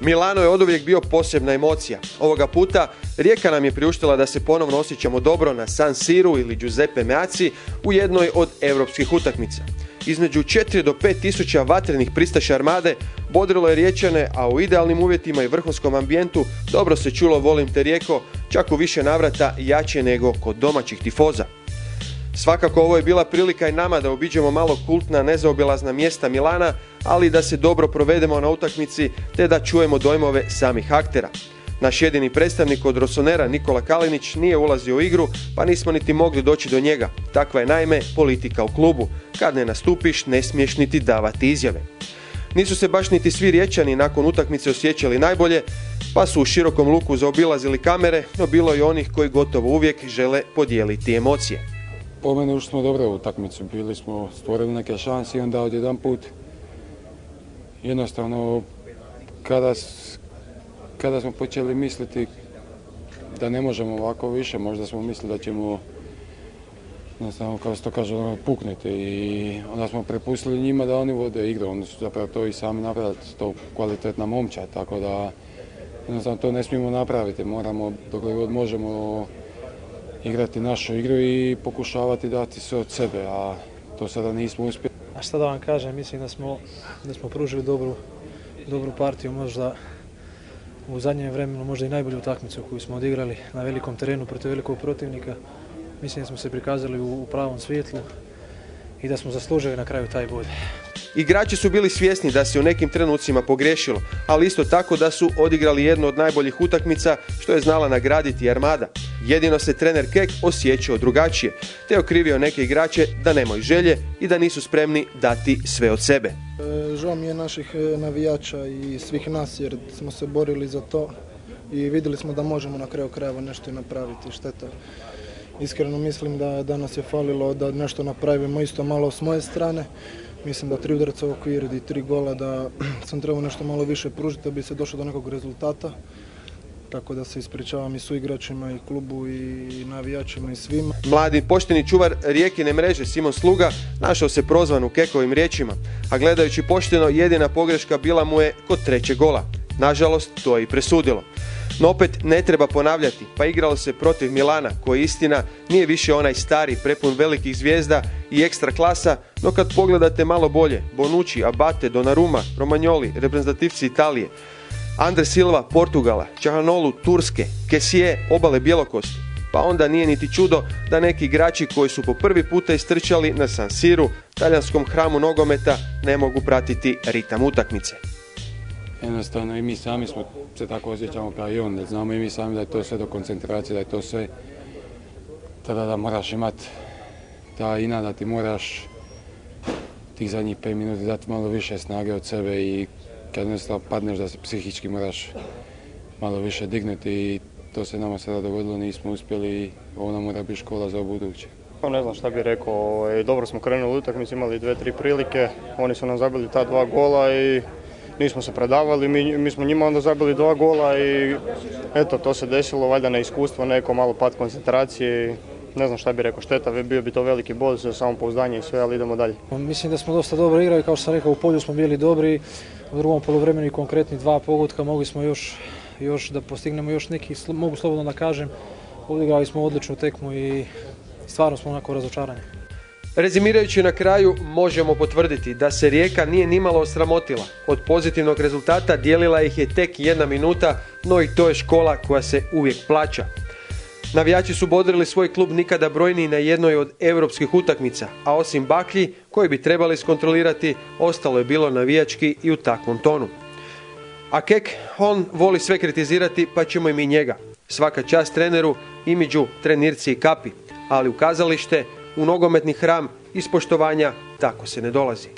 Milano je oduvijek bio posebna emocija. Ovoga puta Rijeka nam je priuštila da se ponovno osjećamo dobro na San Siru ili Giuseppe Meazzi u jednoj od europskih utakmica. Između 4 do 5 tisuća vatrenih pristaša armade bodrilo je riječane, a u idealnim uvjetima i vrhunskom ambijentu dobro se čulo volim te rijeko, čak u više navrata jače nego kod domaćih tifoza. Svakako ovo je bila prilika i nama da obiđemo malo kultna nezaobilazna mjesta Milana, ali da se dobro provedemo na utakmici te da čujemo dojmove samih aktera. Naš jedini predstavnik od Rosonera Nikola Kalinić nije ulazio u igru, pa nismo niti mogli doći do njega. Takva je naime politika u klubu. Kad ne nastupiš, ne smiješ niti davati izjave. Nisu se baš niti svi riječani nakon utakmice osjećali najbolje, pa su u širokom luku zaobilazili kamere, no bilo je onih koji gotovo uvijek žele podijeliti emocije. Po mene ušli smo dobro u utakmicu, bili smo stvorili neke šanse i onda odjedan put jednostavno kada, kada smo počeli misliti da ne možemo ovako više, možda smo mislili da ćemo jednostavno kao se to kaže ono, pukniti i onda smo prepustili njima da oni vode igru, oni su zapravo to i sami napravili, to kvalitetna momča, tako da jednostavno to ne smijemo napraviti, moramo dok god možemo igrati našu igru i pokušavati dati sve od sebe, a to sada nismo uspjeli. A šta da vam kažem, mislim da smo, da smo pružili dobru, dobru partiju, možda u zadnjem vremenu možda i najbolju utakmicu koju smo odigrali na velikom terenu protiv velikog protivnika. Mislim da smo se prikazali u, u pravom svijetlu i da smo zaslužili na kraju taj bod. Igrači su bili svjesni da se u nekim trenucima pogriješilo, ali isto tako da su odigrali jednu od najboljih utakmica što je znala nagraditi Armada. Jedino se trener Kek osjećao drugačije, te okrivio neke igrače da nemaju želje i da nisu spremni dati sve od sebe. E, žao mi je naših e, navijača i svih nas jer smo se borili za to i vidjeli smo da možemo na kraju krajeva nešto napraviti. Šteta. Iskreno mislim da danas je falilo da nešto napravimo isto malo s moje strane. Mislim da tri udarca u okvir i tri gola da sam trebao nešto malo više pružiti da bi se došlo do nekog rezultata. Tako da se ispričavam i igračima i klubu i navijačima i svima. Mladi pošteni čuvar Rijekine mreže Simon Sluga našao se prozvan u Kekovim riječima, a gledajući pošteno jedina pogreška bila mu je kod trećeg gola. Nažalost, to je i presudilo. No opet ne treba ponavljati, pa igralo se protiv Milana, koji istina nije više onaj stari, prepun velikih zvijezda i ekstra klasa, no kad pogledate malo bolje, Bonucci, Abate, Donnarumma, Romagnoli, reprezentativci Italije, Andre Silva, Portugala, Čahanolu, Turske, Kesije, obale Bjelokosti, pa onda nije niti čudo da neki igrači koji su po prvi puta istrčali na San Siru, talijanskom hramu nogometa, ne mogu pratiti ritam utakmice. Jednostavno i mi sami smo se tako osjećamo kao i on, znamo i mi sami da je to sve do koncentracije, da je to sve tada da moraš imati ta ina da ti moraš tih zadnjih 5 minuta dati malo više snage od sebe i kad jednostavno padneš da se psihički moraš malo više dignuti i to se nama sada dogodilo, nismo uspjeli i ovo mora biti škola za buduće. Pa ne znam šta bih rekao, ovaj, dobro smo krenuli u utakmicu, imali dve, tri prilike, oni su nam zabili ta dva gola i nismo se predavali, mi, mi smo njima onda zabili dva gola i eto, to se desilo valjda na iskustvo, neko malo pad koncentracije ne znam šta bi rekao, šteta, bio bi to veliki bod za samopouzdanje i sve, ali idemo dalje. Mislim da smo dosta dobro igrali, kao što sam rekao, u polju smo bili dobri, u drugom poluvremenu i konkretni dva pogotka, mogli smo još, još da postignemo još neki, mogu slobodno da kažem, odigrali smo odličnu tekmu i stvarno smo onako razočarani. Rezimirajući na kraju, možemo potvrditi da se Rijeka nije nimalo osramotila. Od pozitivnog rezultata dijelila ih je tek jedna minuta, no i to je škola koja se uvijek plaća. Navijači su bodrili svoj klub nikada brojniji na jednoj od europskih utakmica, a osim baklji koji bi trebali skontrolirati, ostalo je bilo navijački i u takvom tonu. A Kek, on voli sve kritizirati, pa ćemo i mi njega. Svaka čast treneru, imidžu, trenirci i kapi, ali u kazalište, u nogometni hram, ispoštovanja tako se ne dolazi.